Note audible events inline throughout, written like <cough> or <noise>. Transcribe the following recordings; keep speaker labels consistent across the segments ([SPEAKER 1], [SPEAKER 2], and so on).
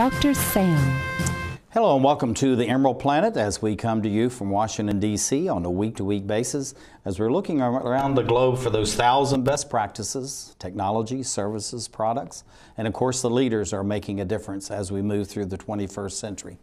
[SPEAKER 1] Dr. Sam.
[SPEAKER 2] Hello and welcome to the Emerald Planet as we come to you from Washington, D.C. on a week to week basis as we're looking around the globe for those thousand best practices, technology, services, products, and of course the leaders are making a difference as we move through the 21st century.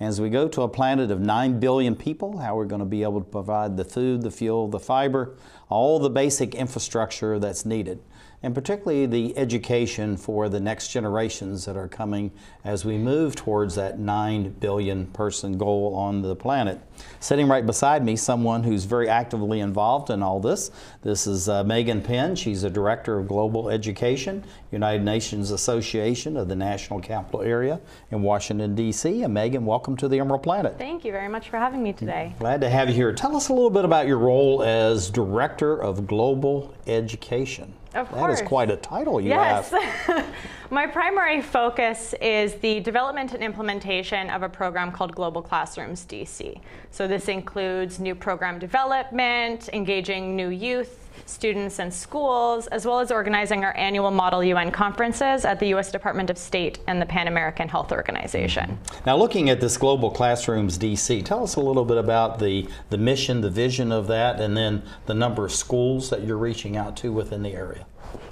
[SPEAKER 2] As we go to a planet of 9 billion people, how we're going to be able to provide the food, the fuel, the fiber, all the basic infrastructure that's needed and particularly the education for the next generations that are coming as we move towards that 9 billion person goal on the planet. Sitting right beside me, someone who's very actively involved in all this. This is uh, Megan Penn. She's a Director of Global Education, United Nations Association of the National Capital Area in Washington, D.C. And Megan, welcome to the Emerald Planet.
[SPEAKER 3] Thank you very much for having me today.
[SPEAKER 2] Glad to have you here. Tell us a little bit about your role as Director of Global Education.
[SPEAKER 3] Of course.
[SPEAKER 2] that is quite a title you
[SPEAKER 3] yes.
[SPEAKER 2] have. <laughs>
[SPEAKER 3] My primary focus is the development and implementation of a program called Global Classrooms DC. So this includes new program development, engaging new youth, students and schools, as well as organizing our annual Model UN conferences at the U.S. Department of State and the Pan American Health Organization.
[SPEAKER 2] Now, looking at this Global Classrooms DC, tell us a little bit about the, the mission, the vision of that, and then the number of schools that you're reaching out to within the area.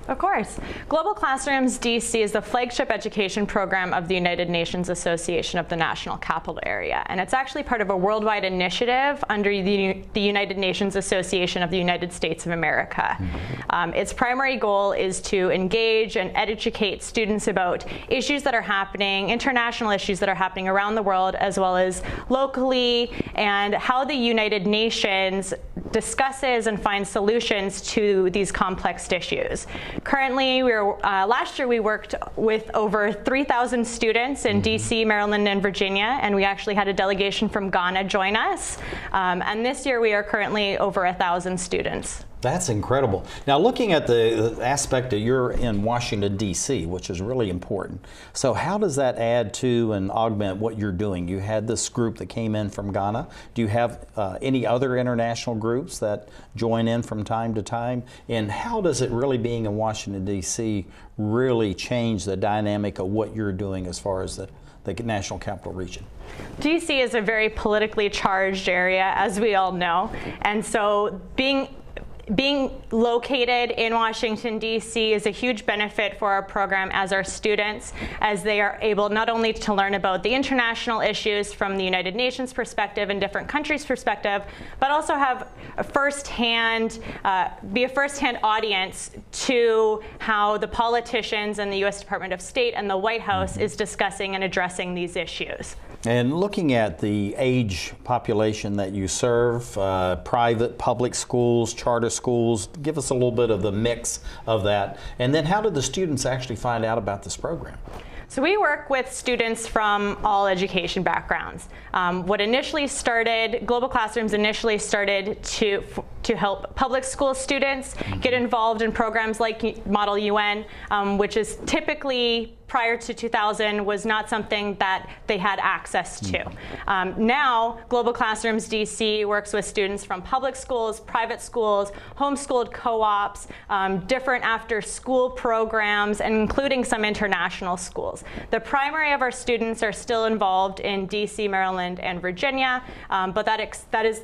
[SPEAKER 3] Of course. Global Classrooms DC is the flagship education program of the United Nations Association of the National Capital Area. And it's actually part of a worldwide initiative under the, the United Nations Association of the United States of America. Mm-hmm. Um, its primary goal is to engage and educate students about issues that are happening, international issues that are happening around the world, as well as locally, and how the United Nations discusses and finds solutions to these complex issues. Currently, we are, uh, last year we worked with over 3,000 students in mm-hmm. DC, Maryland, and Virginia, and we actually had a delegation from Ghana join us. Um, and this year we are currently over 1,000 students.
[SPEAKER 2] That's incredible. Now, looking at the aspect that you're in Washington, D.C., which is really important. So, how does that add to and augment what you're doing? You had this group that came in from Ghana. Do you have uh, any other international groups that join in from time to time? And how does it really being in Washington, D.C., really change the dynamic of what you're doing as far as the the National Capital Region.
[SPEAKER 3] DC is a very politically charged area, as we all know. And so being being located in Washington, D.C. is a huge benefit for our program as our students, as they are able not only to learn about the international issues from the United Nations perspective and different countries' perspective, but also have a first-hand, uh, be a first-hand audience to how the politicians and the U.S. Department of State and the White House mm-hmm. is discussing and addressing these issues.
[SPEAKER 2] And looking at the age population that you serve, uh, private, public schools, charter schools, give us a little bit of the mix of that. And then how did the students actually find out about this program?
[SPEAKER 3] So we work with students from all education backgrounds. Um, what initially started, Global Classrooms initially started to, to help public school students get involved in programs like Model UN, um, which is typically prior to 2000 was not something that they had access to. Mm-hmm. Um, now, Global Classrooms DC works with students from public schools, private schools, homeschooled co-ops, um, different after-school programs, and including some international schools. The primary of our students are still involved in DC, Maryland, and Virginia, um, but that, that is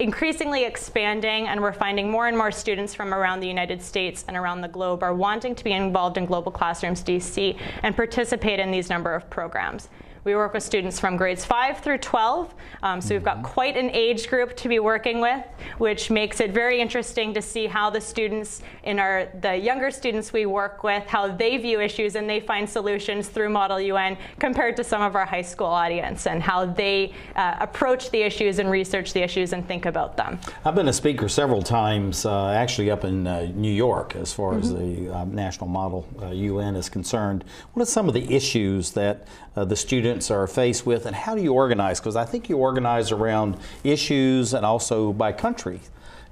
[SPEAKER 3] increasingly expanding and we're finding more and more students from around the United States and around the globe are wanting to be involved in Global Classrooms DC and participate in these number of programs. We work with students from grades 5 through 12, um, so we've got mm-hmm. quite an age group to be working with, which makes it very interesting to see how the students in our the younger students we work with, how they view issues and they find solutions through Model UN compared to some of our high school audience and how they uh, approach the issues and research the issues and think about them.
[SPEAKER 2] I've been a speaker several times, uh, actually up in uh, New York, as far mm -hmm. as mm-hmm. the uh, National Model UN uh, is concerned. What are some of the issues that uh, the students students are faced with and how do you organize? Because I think you organize around issues and also by country.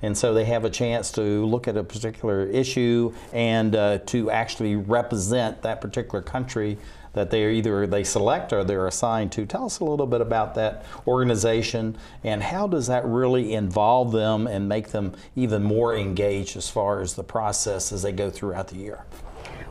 [SPEAKER 2] And so they have a chance to look at a particular issue and uh, to actually represent that particular country that they either they select or they're assigned to. Tell us a little bit about that organization and how does that really involve them and make them even more engaged as far as the process as they go throughout the year.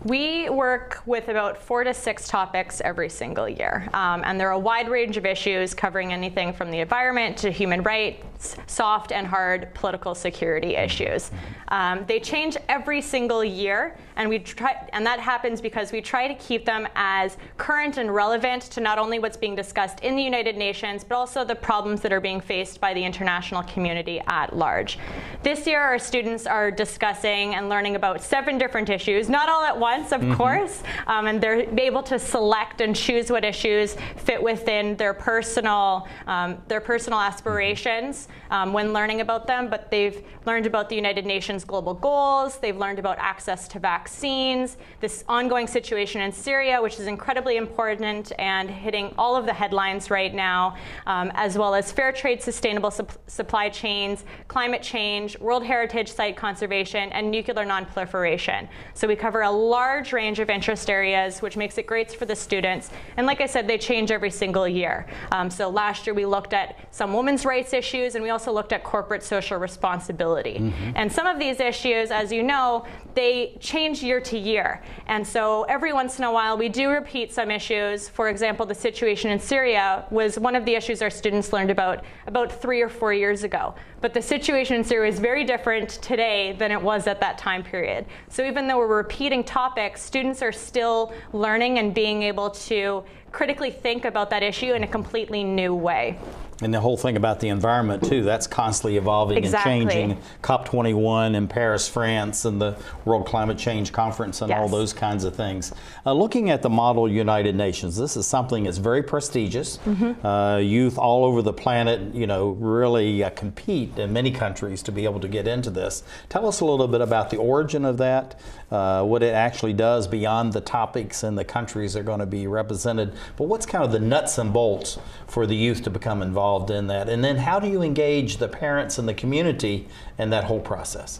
[SPEAKER 3] We work with about four to six topics every single year, um, and there are a wide range of issues covering anything from the environment to human rights, soft and hard political security issues. Um, they change every single year, and we try, and that happens because we try to keep them as current and relevant to not only what's being discussed in the United Nations, but also the problems that are being faced by the international community at large. This year, our students are discussing and learning about seven different issues, not all at once, of mm-hmm. course, um, and they're able to select and choose what issues fit within their personal um, their personal aspirations um, when learning about them. But they've learned about the United Nations global goals. They've learned about access to vaccines, this ongoing situation in Syria, which is incredibly important and hitting all of the headlines right now, um, as well as fair trade, sustainable su- supply chains, climate change, World Heritage Site conservation, and nuclear nonproliferation. So we cover a large range of interest areas, which makes it great for the students. And like I said, they change every single year. Um, so last year we looked at some women's rights issues, and we also looked at corporate social responsibility. Mm-hmm. And some of these issues, as you know, they change year to year. And so every once in a while, we do repeat some issues. For example, the situation in Syria was one of the issues our students learned about about three or four years ago. But the situation in Syria is very different today than it was at that time period. So even though we're repeating topics, students are still learning and being able to critically think about that issue in a completely new way.
[SPEAKER 2] And the whole thing about the environment too, that's constantly evolving exactly. and changing. COP21 in Paris, France, and the World Climate Change Conference and yes. all those kinds of things. Uh, looking at the Model United Nations, this is something that's very prestigious. Mm-hmm. Uh, youth all over the planet, you know, really uh, compete in many countries to be able to get into this. Tell us a little bit about the origin of that, uh, what it actually does beyond the topics and the countries that are going to be represented, but what's kind of the nuts and bolts for the youth to become involved involved in that? And then how do you engage the parents and the community in that whole process?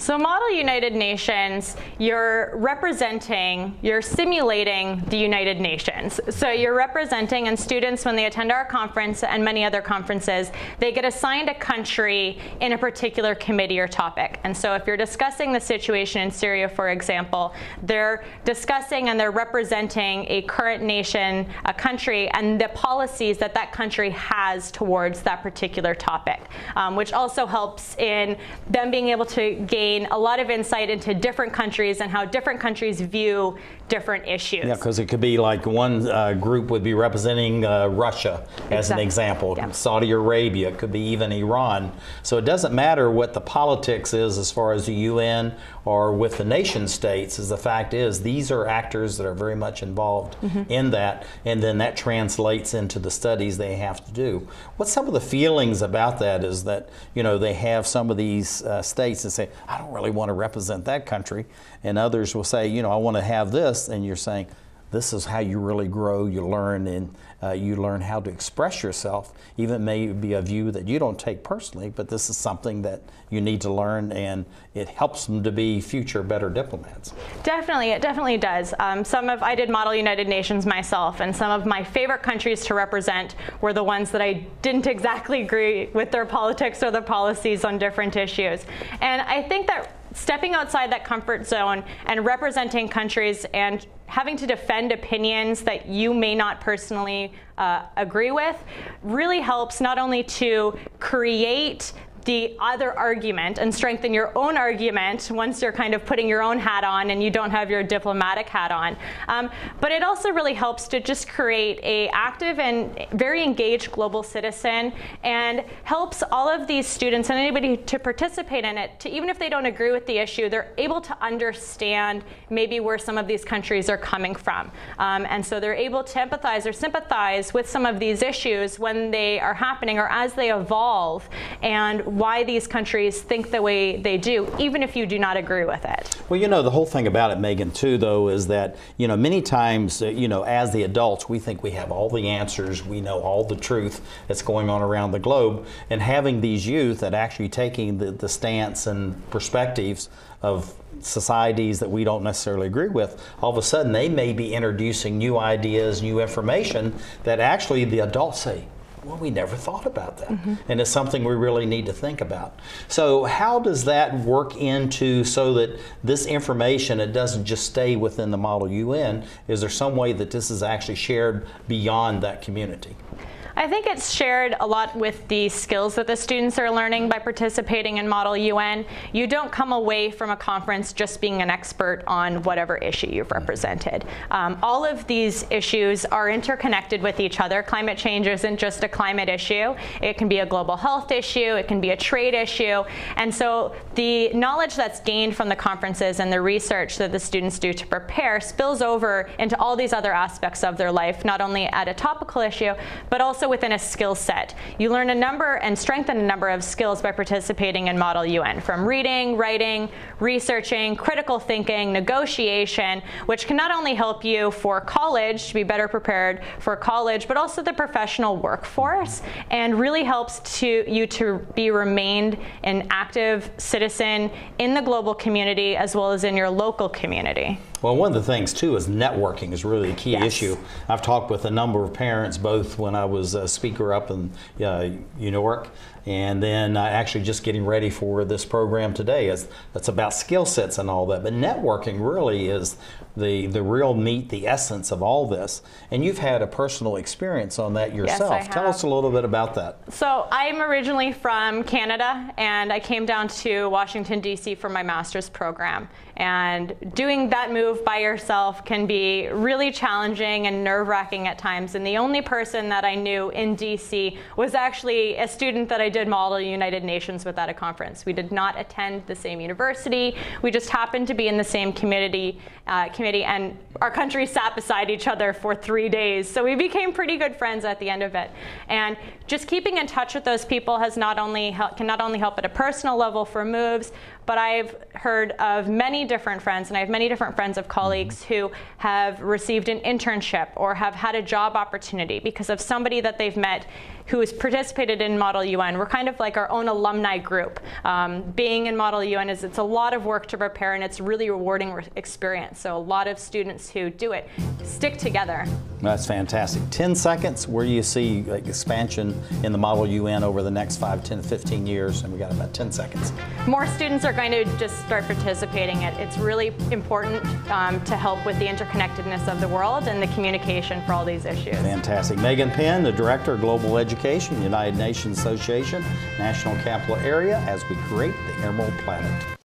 [SPEAKER 3] So, Model United Nations, you're representing, you're simulating the United Nations. So, you're representing, and students, when they attend our conference and many other conferences, they get assigned a country in a particular committee or topic. And so, if you're discussing the situation in Syria, for example, they're discussing and they're representing a current nation, a country, and the policies that that country has towards that particular topic, um, which also helps in them being able to gain gain a lot of insight into different countries and how different countries view different issues.
[SPEAKER 2] Yeah, because it could be like one uh, group would be representing uh, Russia as exactly. an example, yeah. Saudi Arabia, it could be even Iran. So it doesn't matter what the politics is as far as the UN or with the nation states, as the fact is, these are actors that are very much involved mm-hmm. in that, and then that translates into the studies they have to do. What's some of the feelings about that is that, you know, they have some of these uh, states that say, I don't really want to represent that country, and others will say, you know, I want to have this, and you're saying, this is how you really grow, you learn, and uh, you learn how to express yourself. Even may be a view that you don't take personally, but this is something that you need to learn, and it helps them to be future better diplomats.
[SPEAKER 3] Definitely, it definitely does. Um, some of I did Model United Nations myself, and some of my favorite countries to represent were the ones that I didn't exactly agree with their politics or their policies on different issues. And I think that stepping outside that comfort zone and representing countries and having to defend opinions that you may not personally uh, agree with really helps not only to create the other argument and strengthen your own argument once you're kind of putting your own hat on and you don't have your diplomatic hat on. Um, but it also really helps to just create a active and very engaged global citizen and helps all of these students and anybody to participate in it to even if they don't agree with the issue, they're able to understand maybe where some of these countries are coming from. Um, and so they're able to empathize or sympathize with some of these issues when they are happening or as they evolve and why these countries think the way they do, even if you do not agree with it.
[SPEAKER 2] Well, you know, the whole thing about it, Megan, too, though, is that, you know, many times, uh, you know, as the adults, we think we have all the answers, we know all the truth that's going on around the globe, and having these youth that actually taking the, the stance and perspectives of societies that we don't necessarily agree with, all of a sudden they may be introducing new ideas, new information that actually the adults say, well, we never thought about that. And it's something we really need to think about. So, how does that work into so that this information, it doesn't just stay within the Model UN? Is there some way that this is actually shared beyond that community?
[SPEAKER 3] I think it's shared a lot with the skills that the students are learning by participating in Model UN. You don't come away from a conference just being an expert on whatever issue you've represented. Um, all of these issues are interconnected with each other. Climate change isn't just a climate issue. It can be a global health issue, it can be a trade issue. And so the knowledge that's gained from the conferences and the research that the students do to prepare spills over into all these other aspects of their life, not only at a topical issue, but also within a skill set. You learn a number and strengthen a number of skills by participating in Model UN, from reading, writing, researching, critical thinking, negotiation, which can not only help you for college to be better prepared for college, but also the professional workforce, and really helps to you to be remained an active citizen in the global community as well as in your local community.
[SPEAKER 2] Well, one of the things too is networking is really a key
[SPEAKER 3] Yes.
[SPEAKER 2] issue. I've talked with a number of parents, both when I was a speaker up in uh, New York, and then uh, actually just getting ready for this program today. Is that's about skill sets and all that, but networking really is the the real meat, the essence of all this. And you've had a personal experience on that yourself.
[SPEAKER 3] I
[SPEAKER 2] Tell us a little bit about that.
[SPEAKER 3] So I'm originally from Canada, and I came down to Washington D.C. for my master's program. And doing that move by yourself can be really challenging and nerve-wracking at times. And the only person that I knew in D.C. was actually a student that I did Model United Nations with at a conference. We did not attend the same university. We just happened to be in the same community uh, committee, and our countries sat beside each other for three days. So we became pretty good friends at the end of it. And just keeping in touch with those people has not only hel- can not only help at a personal level for moves, but I've heard of many different friends, and I have many different friends of colleagues who have received an internship or have had a job opportunity because of somebody that they've met who has participated in Model UN. We're kind of like our own alumni group. Um, being in Model UN is it's a lot of work to prepare, and it's a really rewarding re- experience. So a lot of students who do it stick together.
[SPEAKER 2] That's fantastic. 10 seconds, where do you see like, expansion in the Model UN over the next 5, 10, 15 years? And we got about 10 seconds.
[SPEAKER 3] more students are going to just start participating. It, it's really important um, to help with the interconnectedness of the world and the communication for all these issues.
[SPEAKER 2] Fantastic. Megan Penn, the Director of Global Education, United Nations Association, National Capital Area, as we create the Emerald Planet.